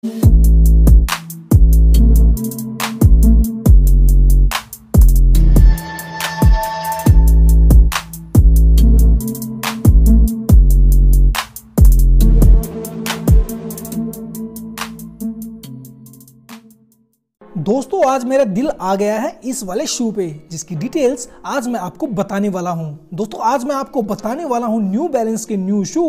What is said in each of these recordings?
Thank you. दोस्तों, आज मेरा दिल आ गया है इस वाले शू पे, जिसकी डिटेल्स आज मैं आपको बताने वाला हूँ। दोस्तों, आज मैं आपको बताने वाला हूँ न्यू बैलेंस के न्यू शू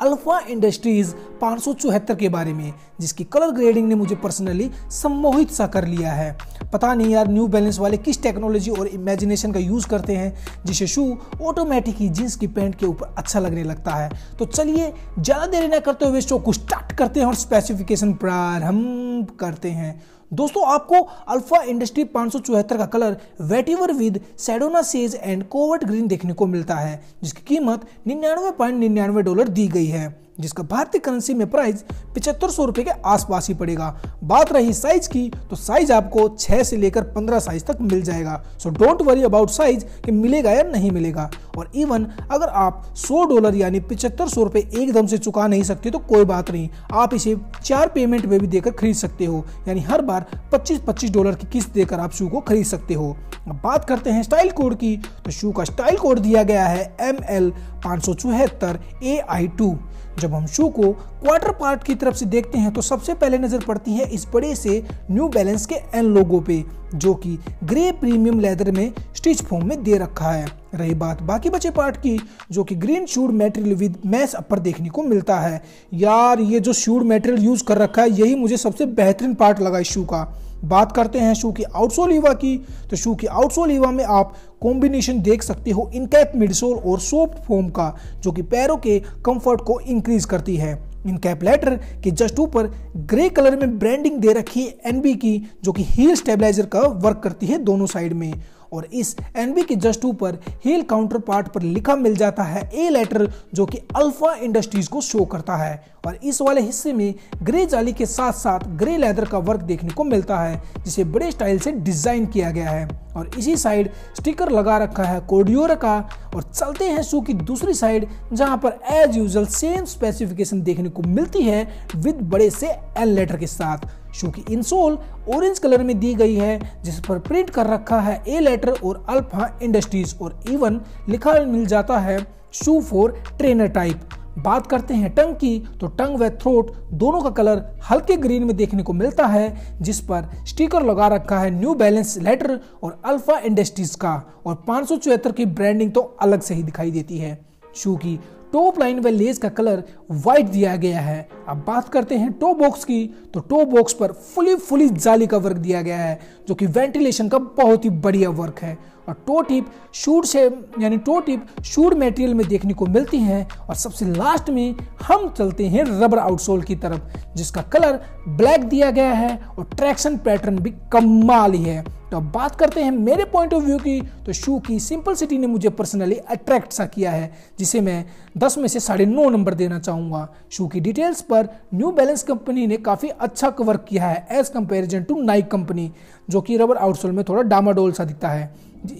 अल्फ़ा इंडस्ट्रीज़ पाँच के बारे में, जिसकी कलर ग्रेडिंग ने मुझे पर्सनली सम्मोहित सा कर लिया है। पता नहीं यार न्यू बैलेंस वाले किस टेक्नोलॉजी और इमेजिनेशन का यूज़ करते हैं, जिसे शू ऑटोमेटिक ही जींस की पैंट के ऊपर अच्छा लगने लगता है। तो चलिए, ज़्यादा देरी न करते हुए शो को स्टार्ट करते हैं और स्पेसिफिकेशन प्रारंभ करते हैं। दोस्तों, आपको अल्फ़ा इंडस्ट्री पाँच का colour vetiver with Sedona sage and covert green देखने को मिलता है, जिसकी कीमत निन्यानवे पॉइंट निन्यानवे डॉलर दी गई है। जिसका भारतीय करेंसी में प्राइस पिछहत्तर सौ रुपए के आसपास ही पड़ेगा। बात रही साइज़ की तो साइज़ आपको 6 से लेकर 15 साइज़ तक मिल जाएगा। So don't worry about size कि मिलेगा या नहीं मिलेगा। और इवन अगर आप 100 डॉलर यानी पिछहत्तर सौ रुपए एकदम से चुका नहीं सकते तो कोई बात नहीं। आप इसे चार पेमेंट में भी देकर खरीद सकते हो। यानी हर बार 25-25 डॉलर की किस्त देकर आप शू को खरीद सकते हो। अब बात करते हैं स्टाइल कोड की। तो शू का स्टाइल कोड दिया गया है एम एल पाँच सौ चौहत्तर ए आई टू। जब हम शू को क्वार्टर पार्ट की तरफ़ से देखते हैं तो सबसे पहले नज़र पड़ती है इस बड़े से न्यू बैलेंस के एन लोगो पे, जो कि ग्रे प्रीमियम लेदर में स्टिच फॉर्म में दे रखा है। रही बात बाकी बचे पार्ट की, जो कि green suede material with mesh upper देखने को मिलता है। यार, ये जो शूड मेटेरियल यूज़ कर रखा है, यही मुझे सबसे बेहतरीन पार्ट लगा इस शू का। बात करते हैं शू की आउटसोल ईवा की तो शू की आउटसोल ईवा में आप कॉम्बिनेशन देख सकते हो इनकैप मिडसोल और सोफ्ट फोम का, जो कि पैरों के कंफर्ट को इंक्रीज करती है। इन कैपलेटर के जस्ट ऊपर ग्रे कलर में ब्रांडिंग दे रखी है एनबी की, जो कि हील स्टेबलाइजर का वर्क करती है दोनों साइड में। और इस एनबी के जस्ट ऊपर हील काउंटर पार्ट पर लिखा मिल जाता है ए लेटर जो कि अल्फ़ा इंडस्ट्रीज़ को शो करता है। और इस वाले हिस्से में ग्रे जाली के साथ साथ ग्रे लेदर का वर्क देखने को मिलता है, जिसे बड़े स्टाइल से डिज़ाइन किया गया है। और इसी साइड स्टिकर लगा रखा है कोडियोर का, और चलते हैं शू की दूसरी साइड जहाँ पर एज यूजल सेम स्पेसिफिकेशन देखने को मिलती है विद बड़े से एल लेटर के साथ। शू की इंसोल ऑरेंज कलर में दी गई है, जिस पर प्रिंट कर रखा है ए लेटर और अल्फ़ा इंडस्ट्रीज़ और इवन लिखा मिल जाता है शू फॉर ट्रेनर टाइप बात करते हैं टंग की तो टंग व थ्रोट दोनों का कलर हल्के ग्रीन में देखने को मिलता है, जिस पर स्टिकर लगा रखा है न्यू बैलेंस लेटर और अल्फ़ा इंडस्ट्रीज़ का, और पाँच की ब्रांडिंग तो अलग से ही दिखाई देती है। शू की टॉप लाइन व लेस का कलर व्हाइट दिया गया है। अब बात करते हैं टो बॉक्स की। तो टो बॉक्स पर फुली फुली जाली का वर्क दिया गया है, जो कि वेंटिलेशन का बहुत ही बढ़िया वर्क है। और टो टिप शूड से, यानी टो टिप शूड मटेरियल में देखने को मिलती है। और सबसे लास्ट में हम चलते हैं रबर आउटसोल की तरफ़, जिसका कलर ब्लैक दिया गया है और ट्रैक्शन पैटर्न भी कमाल ही है। तो अब बात करते हैं मेरे पॉइंट ऑफ़ व्यू की। तो शू की सिंपल सिटी ने मुझे पर्सनली अट्रैक्ट सा किया है, जिसे मैं 10 में से साढ़े नौ नंबर देना चाहूँगा। शू की डिटेल्स पर न्यू बैलेंस कंपनी ने काफ़ी अच्छा कवर किया है as comparison to Nike company. जो कि रबर आउटसोल में थोड़ा डामाडोल सा दिखता है।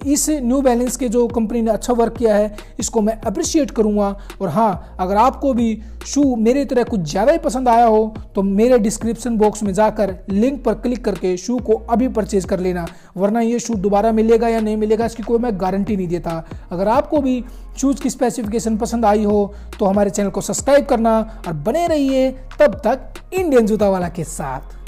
इस न्यू बैलेंस के जो कंपनी ने अच्छा वर्क किया है, इसको मैं अप्रिशिएट करूँगा। और हाँ अगर आपको भी शू मेरे तरह कुछ ज़्यादा ही पसंद आया हो तो मेरे डिस्क्रिप्शन बॉक्स में जाकर लिंक पर क्लिक करके शू को अभी परचेज कर लेना, वरना ये शू दोबारा मिलेगा या नहीं मिलेगा, इसकी कोई मैं गारंटी नहीं देता। अगर आपको भी शूज़ की स्पेसिफिकेशन पसंद आई हो तो हमारे चैनल को सब्सक्राइब करना और बने रहिए तब तक इंडियन जूता वाला के साथ।